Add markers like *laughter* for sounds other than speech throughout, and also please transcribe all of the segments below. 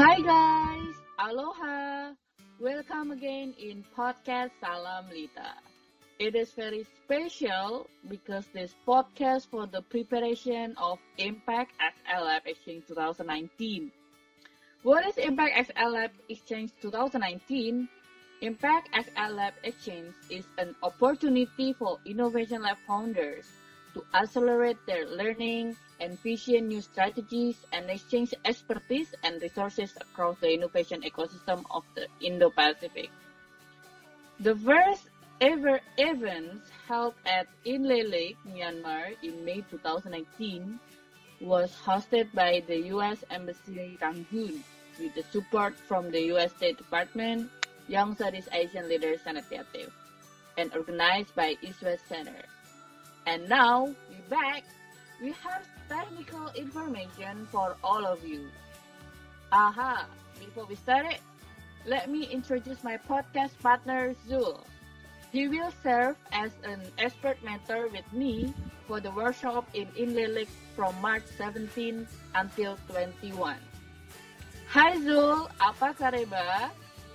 Hi guys, aloha. Welcome again in podcast Salam Lita. It is very special because this podcast for the preparation of Impact XL Lab Exchange 2019. What is Impact XL Lab Exchange 2019? Impact XL Lab Exchange is an opportunity for Innovation Lab founders to accelerate their learning, envision new strategies, and exchange expertise and resources across the innovation ecosystem of the Indo-Pacific. The first ever event held at Inle Lake, Myanmar in May 2019 was hosted by the U.S. Embassy Rangoon with the support from the U.S. State Department, Young Southeast Asian Leaders Initiative, and organized by East West Center. And now we're back. We have technical information for all of you. Aha! Before we start it, let me introduce my podcast partner Zul. He will serve as an expert mentor with me for the workshop in Inle Lake from March 17 until 21. Hi Zul, apa kabar?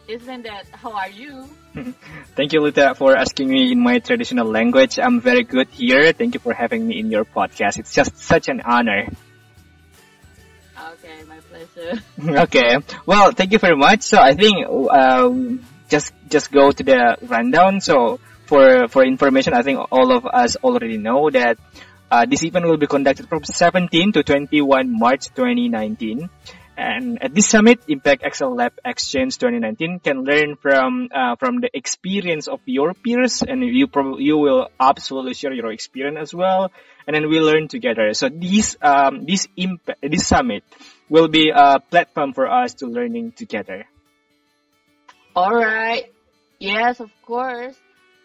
Isn't that how are you? *laughs* Thank you, Lita, for asking me in my traditional language. I'm very good here. Thank you for having me in your podcast. It's just such an honor. Okay, my pleasure. *laughs* okay. Well, thank you very much. So I think um, just just go to the rundown. So for for information, I think all of us already know that uh, this event will be conducted from 17 to 21 March 2019. And at this summit, Impact XL Lab Exchange 2019 can learn from uh, from the experience of your peers, and you probably you will absolutely share your experience as well, and then we learn together. So this um, this impact this summit will be a platform for us to learning together. All right. Yes, of course.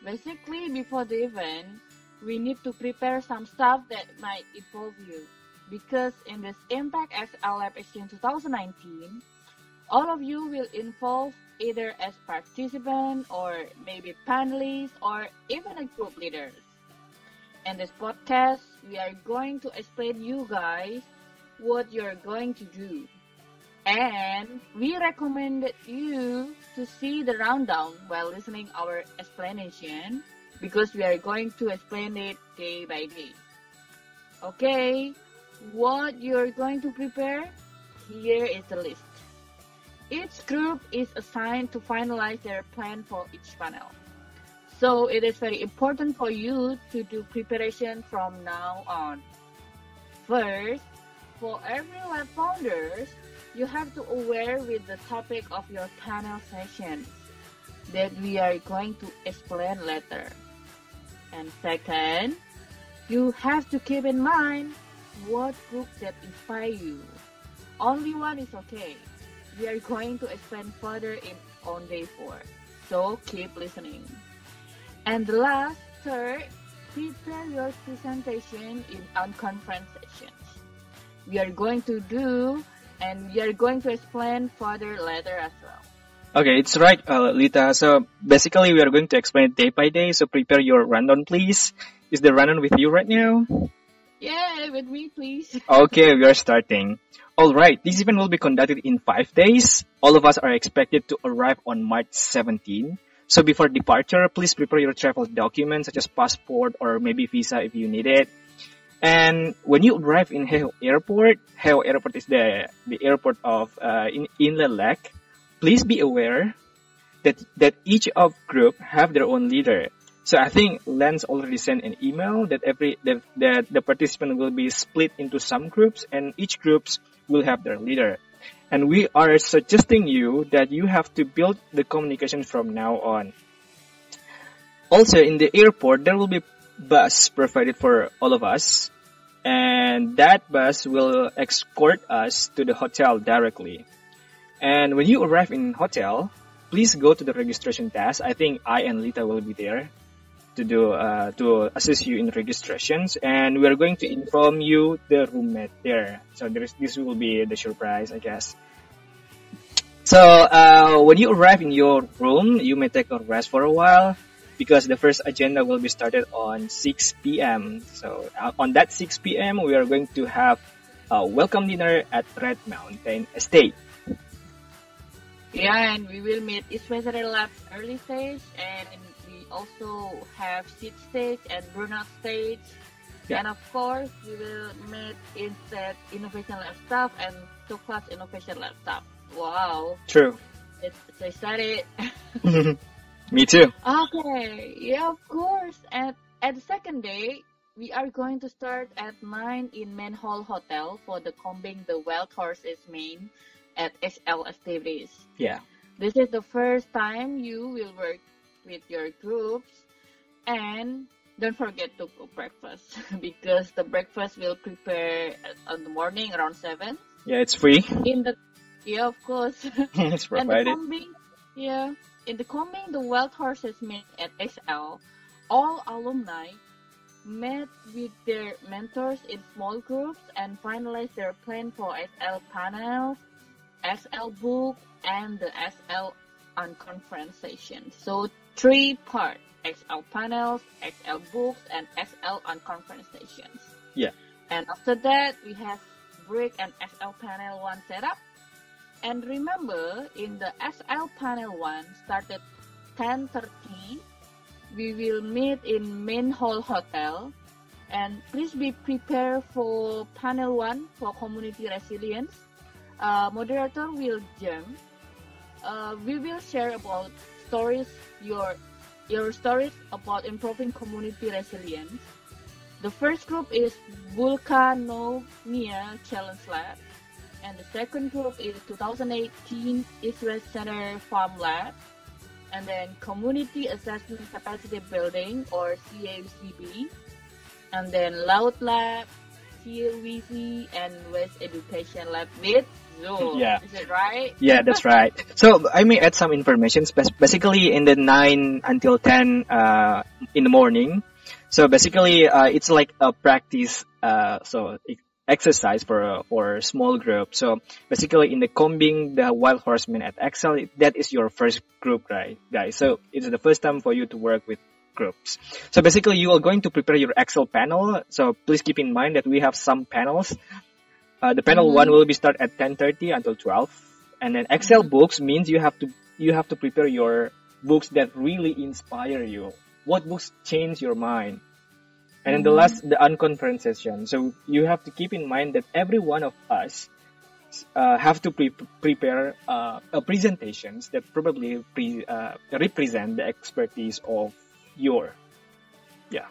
Basically, before the event, we need to prepare some stuff that might involve you because in this Impact XL Lab Exchange 2019, all of you will involve either as participant or maybe panelists or even a group leaders. In this podcast, we are going to explain you guys what you're going to do. And we recommended you to see the rundown while listening our explanation because we are going to explain it day by day. Okay, what you're going to prepare, here is the list. Each group is assigned to finalize their plan for each panel. So it is very important for you to do preparation from now on. First, for every lab founders, you have to aware with the topic of your panel session that we are going to explain later. And second, you have to keep in mind what books that inspire you. Only one is okay. We are going to expand further in on day four. So keep listening. And the last, third, prepare your presentation in unconference sessions. We are going to do and we are going to explain further later as well. Okay, it's right, uh, Lita. So basically, we are going to explain it day by day. So prepare your rundown, please. Is the rundown with you right now? Yeah, with me, please. *laughs* okay, we are starting. Alright, this event will be conducted in five days. All of us are expected to arrive on March 17. So before departure, please prepare your travel documents such as passport or maybe visa if you need it. And when you arrive in Heho Airport, Heho Airport is the, the airport of uh, Inle Lake. please be aware that, that each of group have their own leader. So I think Lens already sent an email that every that, that the participant will be split into some groups and each groups will have their leader. And we are suggesting you that you have to build the communication from now on. Also in the airport there will be bus provided for all of us and that bus will escort us to the hotel directly. And when you arrive in hotel, please go to the registration desk. I think I and Lita will be there to do uh, to assist you in registrations and we are going to inform you the roommate there. So there is this will be the surprise i guess. So uh, when you arrive in your room you may take a rest for a while because the first agenda will be started on 6 p.m so uh, on that 6 p.m we are going to have a welcome dinner at red mountain estate. Yeah, and we will meet East West Labs early stage, and also have seed stage and burnout stage. Yeah. And of course, we will meet instead innovation lab staff and two class innovation lab staff. Wow, True. it's so excited. *laughs* Me too. Okay, yeah, of course. And at the second day, we are going to start at 9 in Main Hall Hotel for the Combing the Wild Horses main at XL activities. Yeah. This is the first time you will work with your groups and don't forget to cook breakfast *laughs* because the breakfast will prepare on the morning around 7 Yeah, it's free. in the yeah of course *laughs* it's and the provided. combing, yeah, in the combing the wild horses meet at XL, all alumni met with their mentors in small groups and finalized their plan for XL panels, XL book, and the XL unconference session. So three part XL panels, XL books, and XL unconference sessions. Yeah. And after that, we have brick and XL panel one setup. And remember, in the XL panel one started 10:30. We will meet in main hall hotel, and please be prepared for panel one for community resilience. Uh, moderator will jump. Uh, we will share about stories your your stories about improving community resilience. The first group is Volcanomia Challenge Lab, and the second group is 2018 East West Center Farm Lab, and then Community Assessment Capacity Building or CACB, and then Loud Lab, CLVC, and West Education Lab with *laughs* Yeah. Is it right? Yeah, that's right. So I may add some information. Basically, in the nine until ten uh, in the morning. So basically, uh, it's like a practice. Uh, so exercise for a, for a small group. So basically, in the combing the wild horsemen at XL, that is your first group, right, guys? So it's the first time for you to work with groups. So basically, you are going to prepare your XL panel. So please keep in mind that we have some panels. Uh, the panel Mhm. one will be start at 10:30 until 12, and then XL books means you have to you have to prepare your books that really inspire you. What books change your mind? And then the Mhm. last, the unconference session. So you have to keep in mind that every one of us uh, have to pre- prepare uh, a presentations that probably pre- uh, represent the expertise of your Yeah.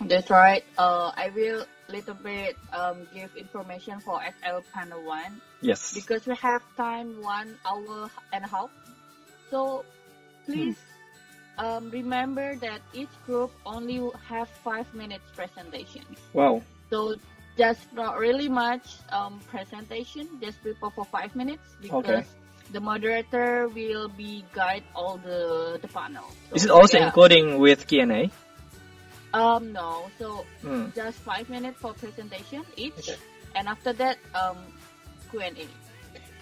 That's right. Uh, I will little bit um, give information for XL panel one yes because we have time one hour and a half. So please um, remember that each group only have five minutes presentation. wow So just not really much um, presentation. Just prepare for five minutes because Okay. the moderator will be guide all the the panel. So, is it also yeah. including with Q&A Um, no. So Hmm. just five minutes for presentation each, Okay. and after that, um, Q and A.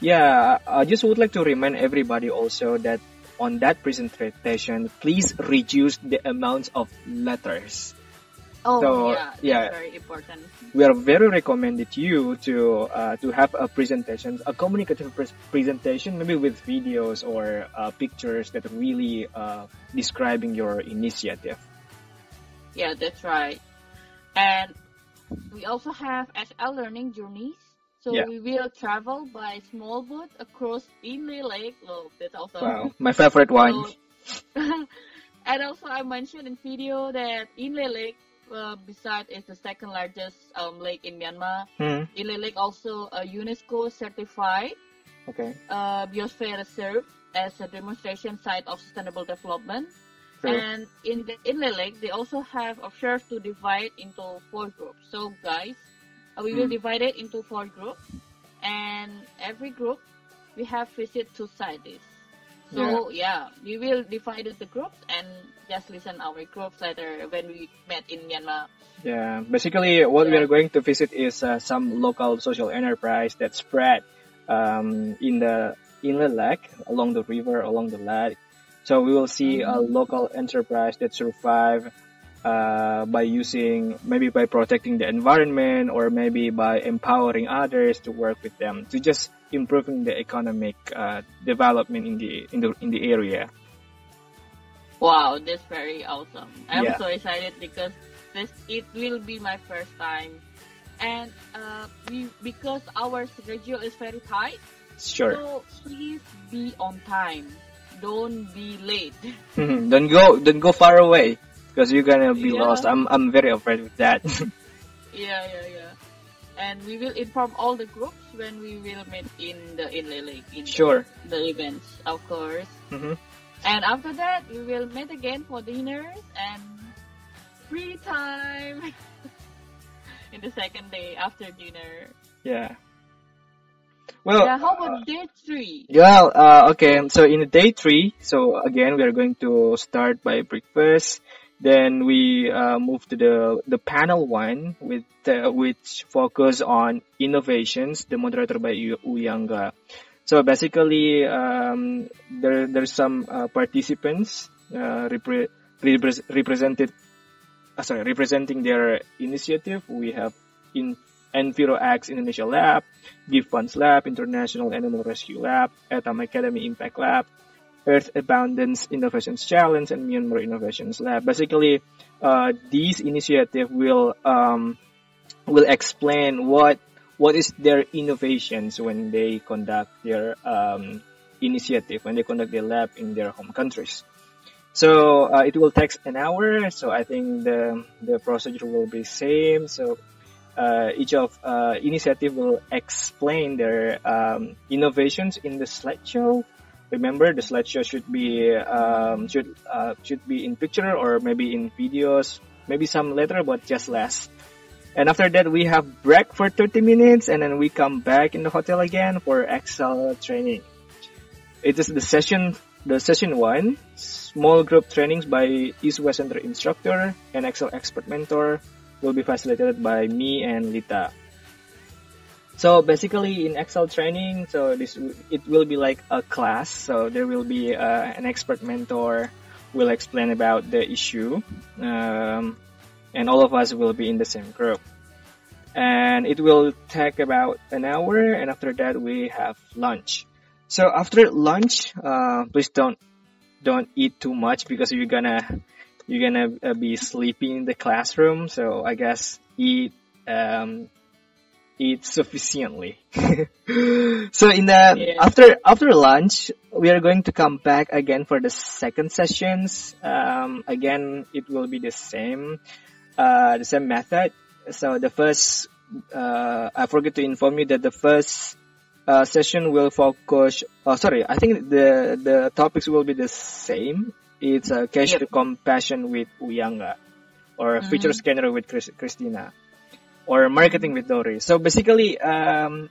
Yeah, I just would like to remind everybody also that on that presentation, please reduce the amount of letters. Oh, So, yeah, that's yeah. very important. We are very recommended you to uh, to have a presentation, a communicative pres- presentation, maybe with videos or uh, pictures that really uh, describing your initiative. Yeah, that's right. And we also have XL learning journeys. So Yeah. we will travel by small boat across Inle Lake. Well, that's also. Wow, my favorite one. So, *laughs* and also I mentioned in video that Inle Lake, uh, besides is the second largest um, lake in Myanmar. Hmm. Inle Lake also a UNESCO certified Okay. uh, biosphere reserve as a demonstration site of sustainable development. True. And in the Inle Lake, they also have observed to divide into four groups. So guys, uh, we will Mm. divide it into four groups, and every group we have visit two sites. So yeah. we will divide the groups and just listen our groups later when we met in Myanmar. Yeah, basically what we are going to visit is uh, some local social enterprise that spread um, in the Inle Lake, along the river, along the lake. So we will see a Mhm. local enterprise that survive uh, by using, maybe by protecting the environment or maybe by empowering others to work with them to just improving the economic uh, development in the in the in the area. Wow, that's very awesome. I'm Yeah. so excited because this it will be my first time, and uh, we because our schedule is very tight. Sure. So please be on time. Don't be late. don't go don't go far away because you're gonna be Yeah. lost. I'm I'm very afraid with that. *laughs* yeah, yeah, yeah. And we will inform all the groups when we will meet in the in Lele in sure. the events, of course. hmm And after that, we will meet again for dinners and free time *laughs* in the second day after dinner. Yeah. Well, yeah, how about day three? Well, uh, okay. So in day three, so again we are going to start by breakfast. Then we uh, move to the the panel one with uh, which focus on innovations. The moderator by Uyanga. So basically, um, there there's some uh, participants uh, repre- repre- represented. Uh, sorry, representing their initiative. We have in EnviroX Indonesia Lab, Give Funds Lab, International Animal Rescue Lab, Etam Academy Impact Lab, Earth Abundance Innovations Challenge, and Myanmar Innovations Lab. Basically, uh, these initiative will um, will explain what what is their innovations when they conduct their um, initiative when they conduct their lab in their home countries. So uh, it will take an hour. So I think the the procedure will be same. So uh, each of uh, initiative will explain their um, innovations in the slideshow. Remember, the slideshow should be um, should uh, should be in picture or maybe in videos, maybe some later, but just less. And after that, we have break for 30 minutes, and then we come back in the hotel again for XL training. It is the session, the session one, small group trainings by East West Center instructor and XL expert mentor will be facilitated by me and Lita. So basically in XL training, so this it will be like a class. So there will be uh, an expert mentor will explain about the issue, um, and all of us will be in the same group. And it will take about an hour, and after that we have lunch. So after lunch, uh, please don't don't eat too much because you're gonna you're gonna uh, be sleeping in the classroom. So I guess eat um, eat sufficiently. *laughs* so in the Yeah. after after lunch, we are going to come back again for the second sessions. Um, again, it will be the same uh, the same method. So the first, uh, I forget to inform you that the first uh, session will focus. Oh, sorry, I think the the topics will be the same. It's uh, cash Yep. to compassion with Uyanga, or feature Mhm. scanner with Chris, Christina, or marketing with Dory. So basically, um,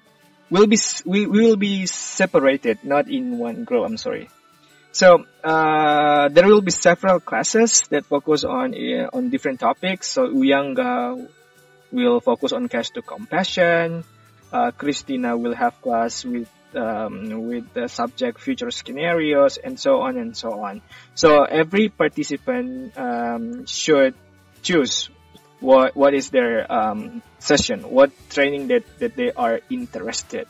we'll be we, we will be separated, not in one group. I'm sorry. So uh, there will be several classes that focus on uh, on different topics. So Uyanga will focus on cash to compassion. Uh, Christina will have class with um, with the subject future scenarios and so on and so on. So every participant um, should choose what what is their um, session, what training that, that they are interested.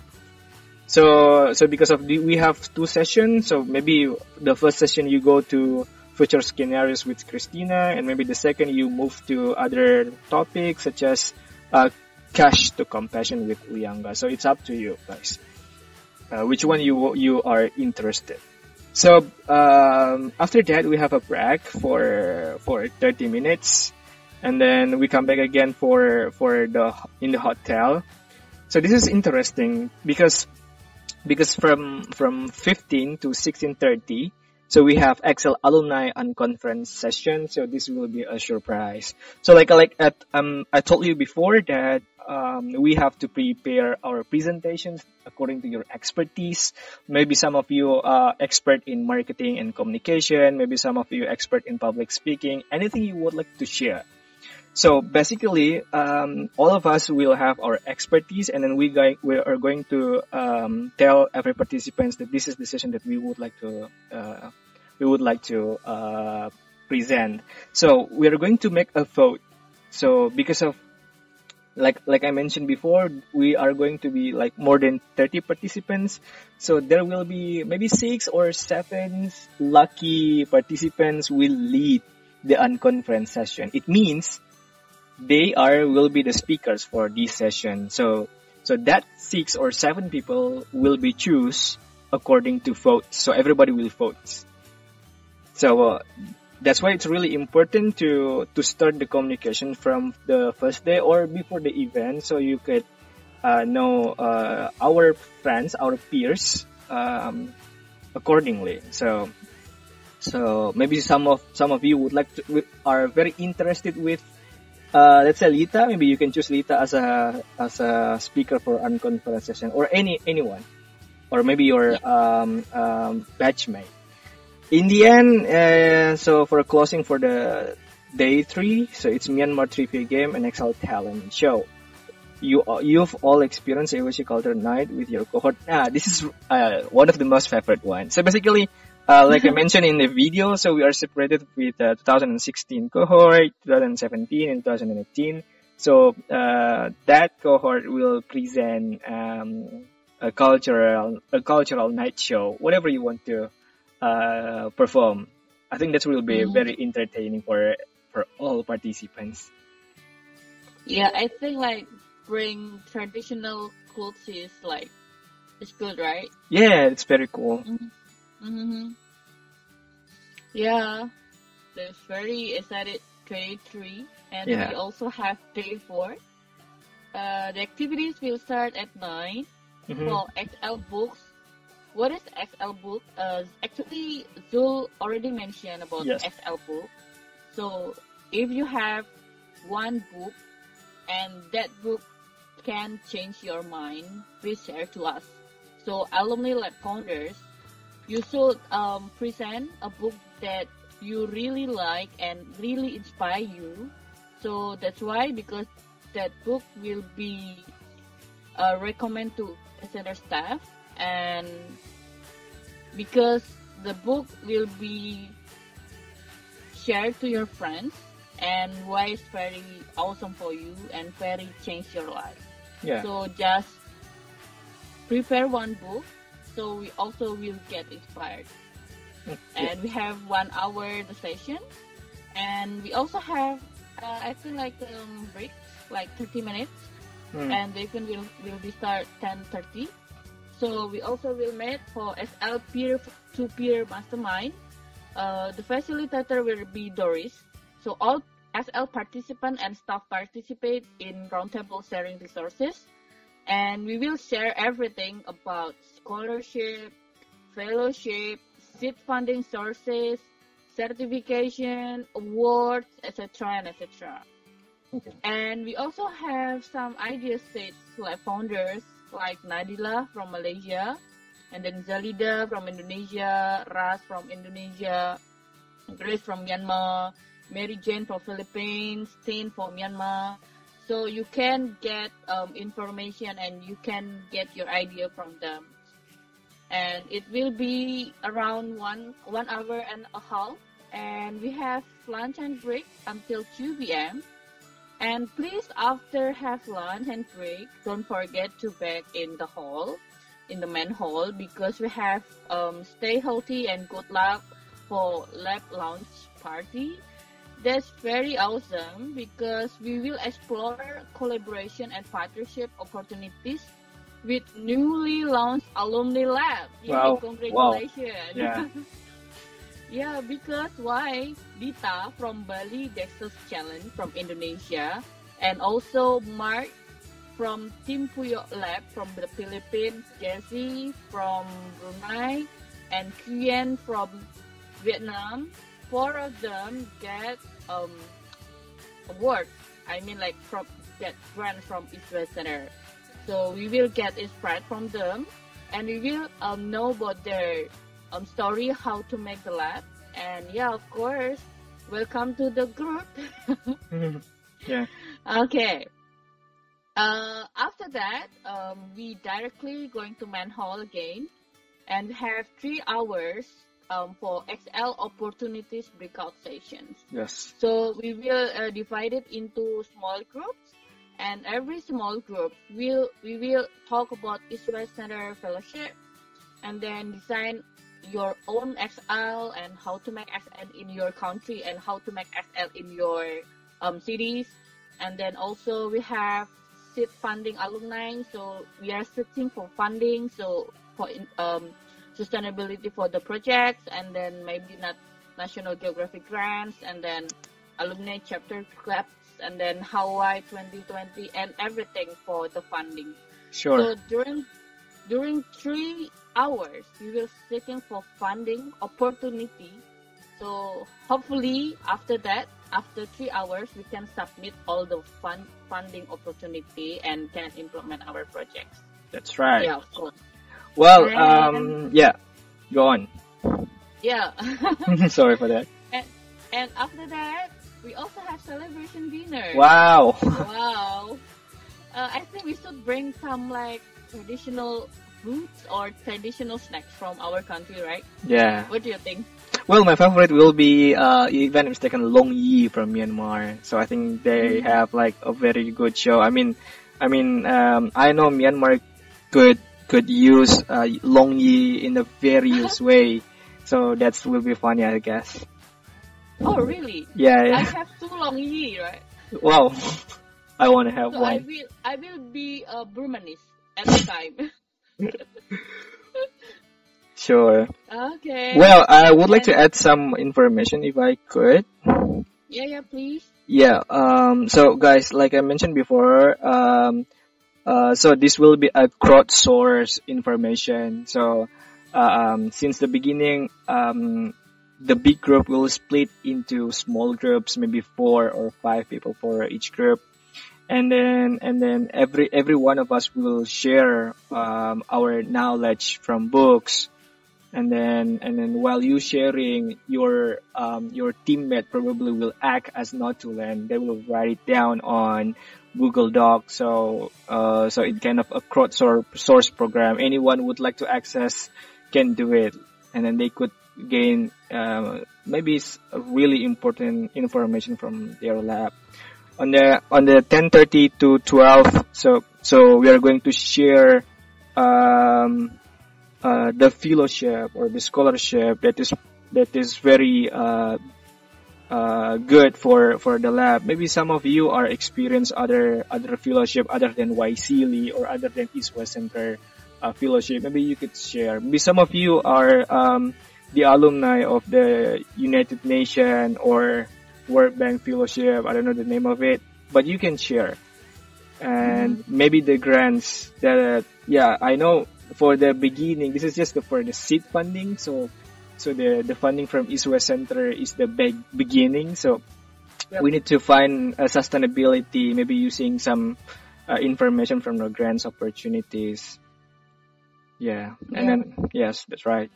So so because of the, we have two sessions, so maybe the first session you go to future scenarios with Christina, and maybe the second you move to other topics such as uh, cash to compassion with Uyanga. So it's up to you guys. Uh, which one you you are interested. So um, after that we have a break for for 30 minutes, and then we come back again for for the in the hotel. So this is interesting because because from from 15 to 16:30 so we have XL alumni unconference session so this will be a surprise so like like at, um I told you before that um, we have to prepare our presentations according to your expertise maybe some of you are expert in marketing and communication maybe some of you expert in public speaking anything you would like to share so basically, um, all of us will have our expertise, and then we we are going to um, tell every participants that this is the session that we would like to uh, we would like to uh, present. So we are going to make a vote. So because of like like I mentioned before, we are going to be like more than 30 participants. So there will be maybe six or seven lucky participants will lead the unconference session. It means they are will be the speakers for this session. So so that six or seven people will be choose according to votes. So everybody will vote. So uh, that's why it's really important to to start the communication from the first day or before the event, so you could uh, know uh, our friends, our peers, um, accordingly. So so maybe some of some of you would like to are very interested with uh, let's say Lita. Maybe you can choose Lita as a as a speaker for unconference session or any anyone, or maybe your um, um, batchmate in the end, uh, so for a closing for the day three, so it's Myanmar trivia game and XL talent show. You you've all experienced AOC Culture Night with your cohort. Ah, this is uh, one of the most favorite ones. So basically, uh, like I *laughs* mentioned in the video, so we are separated with uh, 2016 cohort, 2017, and 2018. So uh, that cohort will present um, a cultural a cultural night show, whatever you want to uh, perform. I think that will be mm. very entertaining for for all participants. Yeah, I think like bring traditional clothes is like it's good, right? Yeah, it's very cool. Mm-hmm. mm-hmm. Yeah, it's very excited. Day three, and yeah. we also have day four. Uh, the activities will start at 9 mm-hmm. for XL books what is XL book? Uh, actually, Zul already mentioned about yes. XL book. So if you have one book and that book can change your mind, please share to us. So alumni lab founders, you should um, present a book that you really like and really inspire you. So that's why because that book will be uh, recommended to center staff and because the book will be shared to your friends and why it's very awesome for you and very change your life. Yeah. So just prepare one book so we also will get inspired. And we have one hour the session and we also have uh, I think like um, breaks like 30 minutes mm. and the event will, will be start 10.30 so we also will meet for XL peer-to-peer mastermind. Uh, the facilitator will be Doris. So all XL participants and staff participate in roundtable sharing resources. And we will share everything about scholarship, fellowship, seed funding sources, certification, awards, etc. and etc. Okay. And we also have some ideas sets like founders like Nadila from Malaysia, and then Zalida from Indonesia, Ras from Indonesia, Grace from Myanmar, Mary Jane from Philippines, Tin from Myanmar. So you can get um, information and you can get your idea from them. And it will be around one one hour and a half. And we have lunch and break until 2 p.m. And please, after have lunch and break, don't forget to back in the hall, in the main hall, because we have um, stay healthy and good luck for lab launch party. That's very awesome because we will explore collaboration and partnership opportunities with newly launched alumni lab. Wow! Congratulations! Wow. Yeah. *laughs* Yeah, because why? Dita from Bali Nexus Challenge from Indonesia and also Mark from Team Puyo Lab from the Philippines, Jesse from Brunei, and Kian from Vietnam. Four of them get um award. I mean like from get grant from Israel Center. So we will get inspired from them and we will um, know about their um, story how to make the lab. And yeah, of course, welcome to the group. *laughs* yeah. Okay. Uh, after that, um, we directly going to main hall again and have three hours um, for XL opportunities breakout sessions. Yes. So we will uh, divide it into small groups and every small group will we will talk about West Center Fellowship, and then design your own XL and how to make XL in your country and how to make XL in your um, cities. And then also we have seed funding alumni, so we are searching for funding, so for um, sustainability for the projects, and then maybe not National Geographic grants, and then alumni chapter clubs, and then Hawaii 2020, and everything for the funding. Sure. So during during three hours, we will seeking for funding opportunity. So hopefully after that, after three hours, we can submit all the fund funding opportunity and can implement our projects. That's right. Yeah, of course. Well, And- um, yeah. Go on. *laughs* Yeah. *laughs* Sorry for that. and after that, we also have celebration dinner. Wow. *laughs* Wow. Uh, I think we should bring some like traditional foods or traditional snacks from our country, right? Yeah. What do you think? Well, my favorite will be, uh, if I'm mistaken, longyi from Myanmar. So I think they Mhm. have like a very good show. I mean, I mean, um, I know Myanmar could could use uh, longyi in a various way. So that will be funny, I guess. Oh, really? Yeah, I have two longyi, right? Wow. *laughs* I want to have So I one. will I will be a Burmese at the time. *laughs* *laughs* Sure. okay. Well, I would like to add some information if I could. yeah, yeah, please. Yeah. Um. So, guys, like I mentioned before, um, uh, so this will be a crowdsourced information. So, uh, um, since the beginning, um, the big group will split into small groups, maybe four or five people for each group, and then and then every every one of us will share um, our knowledge from books. And then and then while you sharing your um, your teammate probably will act as notulen they will write it down on google doc. So uh, so it kind of a crowdsource program. Anyone would like to access can do it. And then they could gain uh, maybe really important information from their lab on the on the 10:30 to 12 so so we are going to share um, uh, the fellowship or the scholarship that is that is very uh, uh, good for for the lab. Maybe some of you are experienced other other fellowship other than YSEALI or other than East West Center uh, fellowship. Maybe you could share. Maybe some of you are um, the alumni of the United Nation or World Bank Fellowship. I don't know the name of it, but you can share. And maybe the grants that, yeah, I know for the beginning, this is just the, for the seed funding. So, so the, the funding from East West Center is the big beginning. So Yep. we need to find a sustainability, maybe using some uh, information from the grants opportunities. Yeah. And Yeah. then, yes, that's right.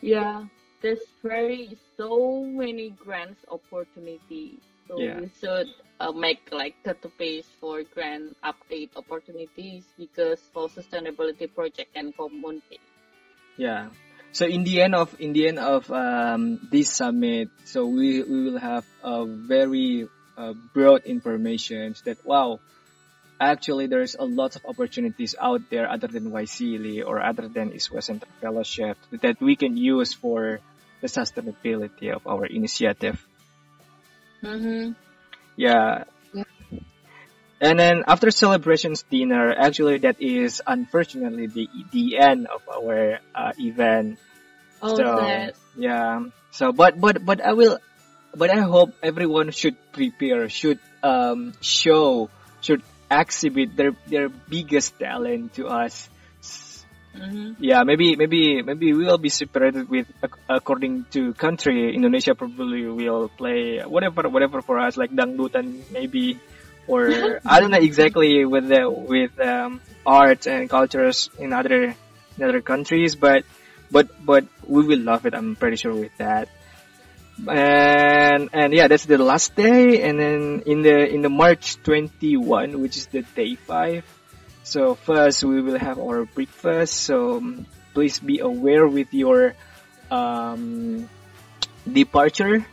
Yeah, there's very so many grants opportunities. So Yeah. we should uh, make like database for grant update opportunities because for sustainability project and community. Yeah. So in the end of in the end of um, this summit, so we we will have a very uh, broad information that wow, actually there's a lot of opportunities out there other than YSEALI or other than East West Center Fellowship that we can use for the sustainability of our initiative. Mm-hmm. Yeah. Yeah. And then after celebrations dinner, actually that is unfortunately the the end of our uh, event. Oh, so that. yeah. So but but but I will, but I hope everyone should prepare, should um show, should exhibit their their biggest talent to us. Mm-hmm. Yeah, maybe maybe maybe we will be separated with according to country. Indonesia probably will play whatever whatever for us like dangdutan maybe, or *laughs* I don't know exactly with the with um, arts and cultures in other in other countries, but but but we will love it. I'm pretty sure with that. And and yeah, that's the last day, and then in the in the March 21, which is the day five. So first we will have our breakfast. So um, please be aware with your um, departure.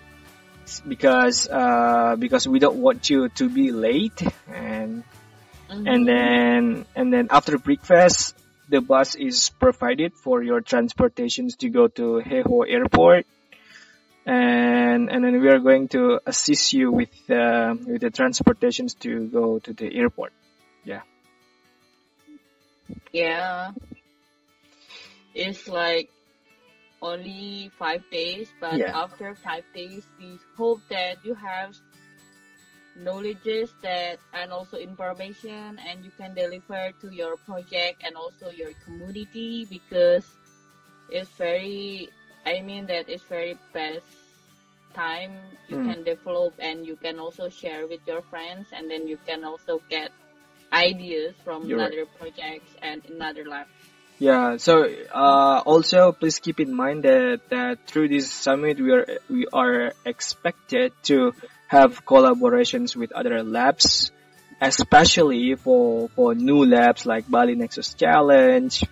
because uh, because we don't want you to be late and Mhm. and then and then after breakfast the bus is provided for your transportations to go to Heho Airport and and then we are going to assist you with uh, with the transportations to go to the airport Yeah. It's like only five days, but Yeah. after five days, we hope that you have knowledges that and also information and you can deliver to your project and also your community because it's very I mean that it's very best time you Mm. can develop and you can also share with your friends and then you can also get ideas from You're right. another projects and another lab. Yeah. So uh, also please keep in mind that that through this summit we are we are expected to have collaborations with other labs, especially for for new labs like Bali Nexus Challenge,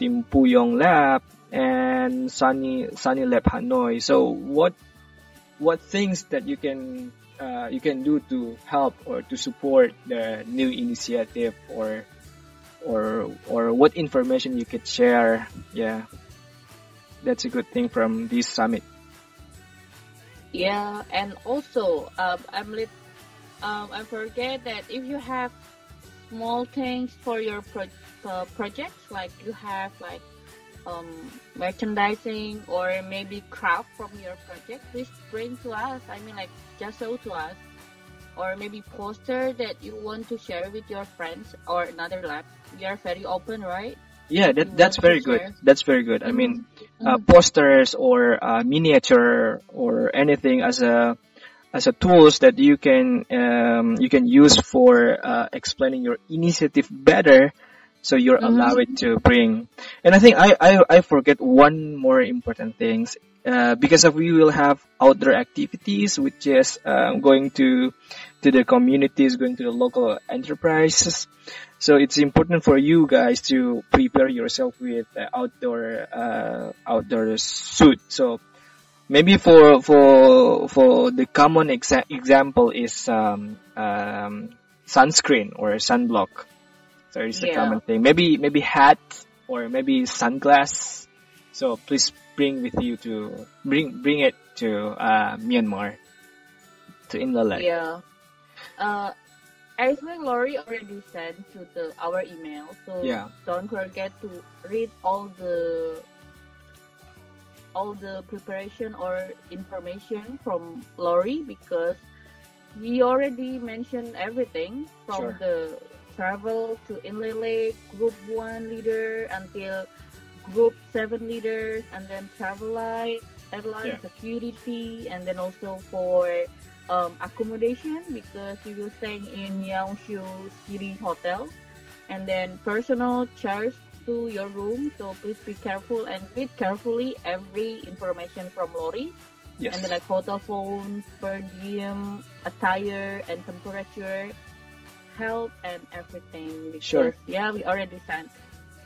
Team Puyong Lab, and Sunny Sunny Lab Hanoi. So what what things that you can uh, you can do to help or to support the new initiative or or or what information you could share. Yeah, that's a good thing from this summit. Yeah, and also um, I'm lit, um, I forget that if you have small things for your pro- uh, projects, like you have like um, merchandising or maybe craft from your project, please bring to us. I mean, like just show to us, or maybe poster that you want to share with your friends or another lab. We are very open, right? Yeah, that that's very good. share? That's very good. I mean, Mhm. uh, posters or uh, miniature or anything as a as a tools that you can um, you can use for uh, explaining your initiative better so you're Mhm. allowed to bring and i think i i, I forget one more important things uh, because of we will have outdoor activities which is um, going to to the communities going to the local enterprises so it's important for you guys to prepare yourself with uh, outdoor uh, outdoor suit. So maybe for for for the common exa- example is um, um, sunscreen or sunblock. So it's a Yeah. common thing. Maybe maybe hat or maybe sunglass. So please bring with you to bring bring it to uh, Myanmar to Inle Lake. Yeah. Uh, I think Lori already sent to the our email, so Yeah. don't forget to read all the all the preparation or information from Lori because he already mentioned everything from Sure. the travel to Inle Lake, Group One leader until Group Seven leaders, and then travel light, airline Yeah. security, and then also for um, accommodation because you will stay in Yangshu City Hotel, and then personal charge to your room. So please be careful and read carefully every information from Lori, Yes. and then like hotel phone, per diem, attire, and temperature, health, and everything. Because, Sure. Yeah, we already sent.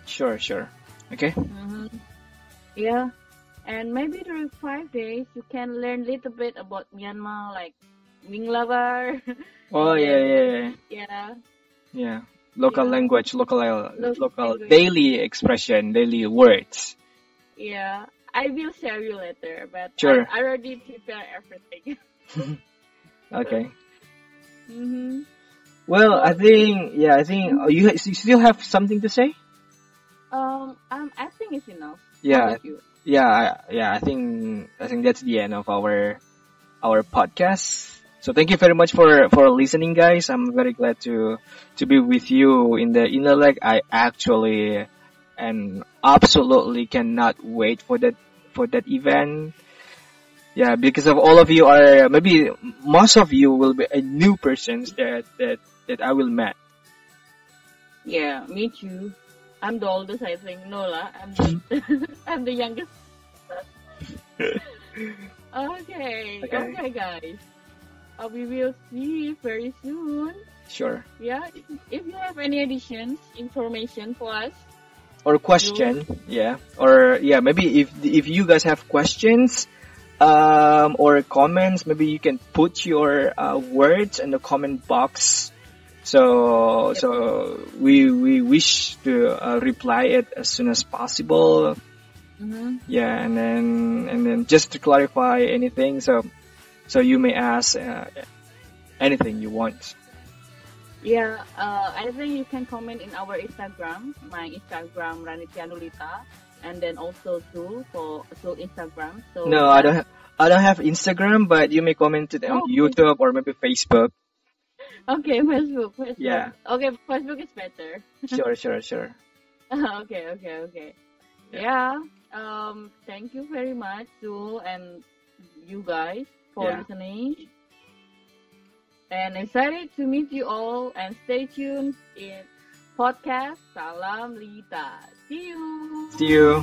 Sure. Sure. Okay. hmm Yeah. And maybe during five days, you can learn a little bit about Myanmar, like Mingalabar. *laughs* Oh yeah yeah yeah. yeah. Yeah. Local Yeah. language, local Local local language. daily expression, daily words. Yeah. I will share you later, but Sure. I, I already prepare everything. *laughs* *laughs* Okay. hmm Well, I think yeah, I think oh, you, you still have something to say? Um, um, I think it's enough. Yeah, you? yeah, yeah. I think I think that's the end of our our podcast. So thank you very much for for listening, guys. I'm very glad to to be with you in the Inle Lake. I actually and absolutely cannot wait for that for that event. Yeah, because of all of you are maybe most of you will be a new persons that that that I will met. Yeah, me too. I'm the oldest, I think. No lah, I'm the, *laughs* I'm the youngest. *laughs* okay, Okay. okay, guys. Uh, we will see very soon. Sure. Yeah, if, if you have any additions, information for us, or question yeah or yeah maybe if if you guys have questions um, or comments, maybe you can put your uh, words in the comment box. So so we we wish to uh, reply it as soon as possible. Mm-hmm. Yeah, and then and then just to clarify anything, so so you may ask uh, anything you want. Yeah, uh, I think you can comment in our Instagram, my Instagram Ranitya Nurlita, and then also Zul for Zul Instagram. So No, I don't. Ha- I don't have Instagram, but you may comment it on Oh. YouTube or maybe Facebook. Okay, *laughs* Facebook, Facebook. Yeah. Okay, Facebook is better. *laughs* Sure, sure, sure. *laughs* okay, okay, okay. Yeah. Um. Thank you very much, Zul, and you guys for Yeah. listening. And excited to meet you all. And stay tuned in podcast Salam Lita. See you. See you.